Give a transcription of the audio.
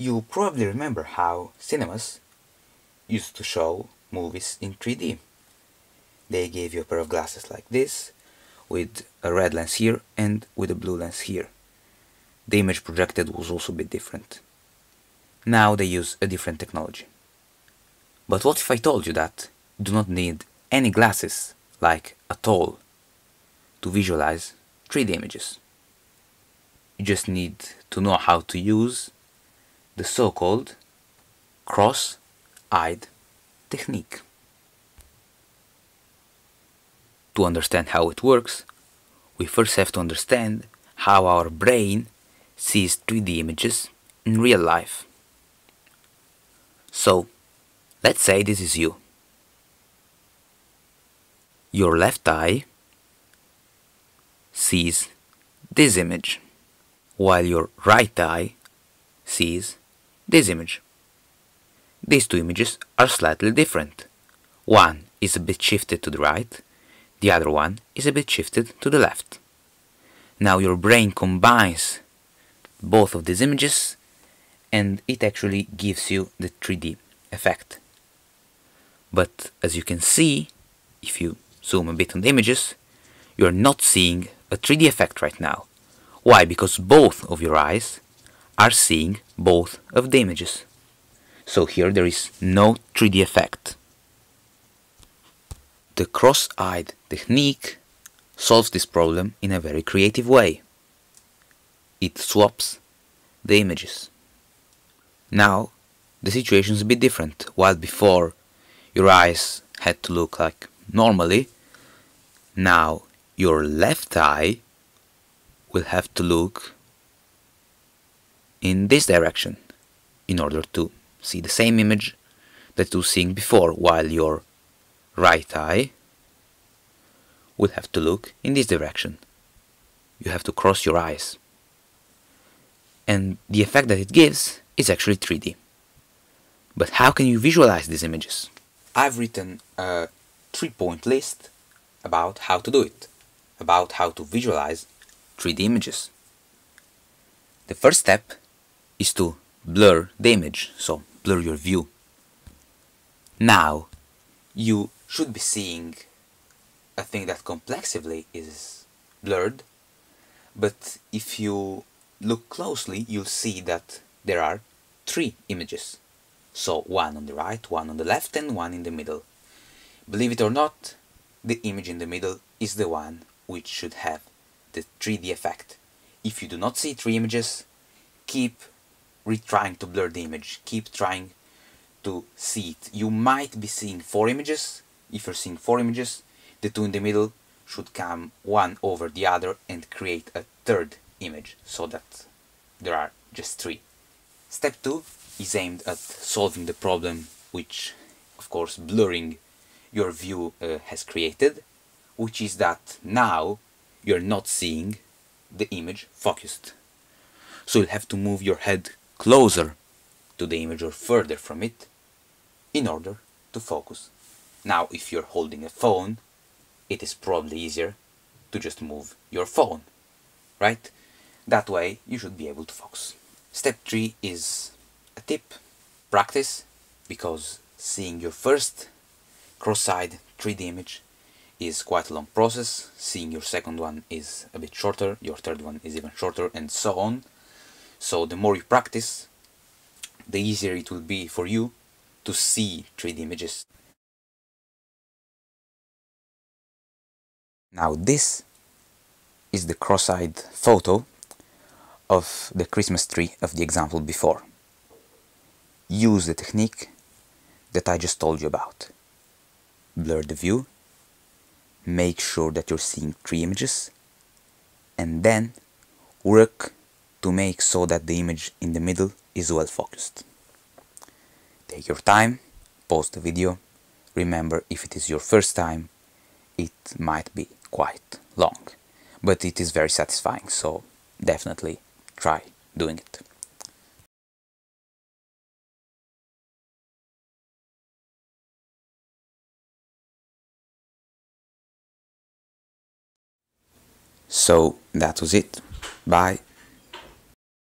You probably remember how cinemas used to show movies in 3D. They gave you a pair of glasses like this, with a red lens here and with a blue lens here. The image projected was also a bit different. Now they use a different technology. But what if I told you that you do not need any glasses, like at all, to visualize 3D images? You just need to know how to use the so-called cross-eyed technique. To understand how it works, we first have to understand how our brain sees 3D images in real life. So, let's say this is you. Your left eye sees this image, while your right eye sees this image. These two images are slightly different. One is a bit shifted to the right, the other one is a bit shifted to the left. Now your brain combines both of these images and it actually gives you the 3D effect. But as you can see, if you zoom a bit on the images, you're not seeing a 3D effect right now. Why? Because both of your eyes are seeing both of the images. So here there is no 3D effect. The cross-eyed technique solves this problem in a very creative way. It swaps the images. Now the situation is a bit different. While before your eyes had to look like normally, now your left eye will have to look in this direction in order to see the same image that you were seeing before while your right eye will have to look in this direction. You have to cross your eyes. And the effect that it gives is actually 3D. But how can you visualize these images? I've written a three-point list about how to do it, about how to visualize 3D images. The first step is to blur the image, so blur your view. Now, you should be seeing a thing that complexively is blurred, but if you look closely, you'll see that there are three images. So one on the right, one on the left, and one in the middle. Believe it or not, the image in the middle is the one which should have the 3D effect. If you do not see three images, keep retrying to blur the image, keep trying to see it. You might be seeing four images. If you're seeing four images, the two in the middle should come one over the other and create a third image so that there are just three. Step 2 is aimed at solving the problem which of course blurring your view uh, has created which is that now you're not seeing the image focused. So you'll have to move your head closer to the image or further from it in order to focus. Now if you're holding a phone it is probably easier to just move your phone, right? That way you should be able to focus. Step 3 is a tip, practice, because seeing your first cross-eyed 3D image is quite a long process, seeing your second one is a bit shorter, your third one is even shorter, and so on. So the more you practice, the easier it will be for you to see 3D images. Now this is the cross-eyed photo of the Christmas tree of the example before. Use the technique that I just told you about. Blur the view, make sure that you're seeing three images, and then work to make so that the image in the middle is well focused. Take your time, pause the video. Remember, if it is your first time, it might be quite long, but it is very satisfying, so definitely try doing it. So that was it. Bye.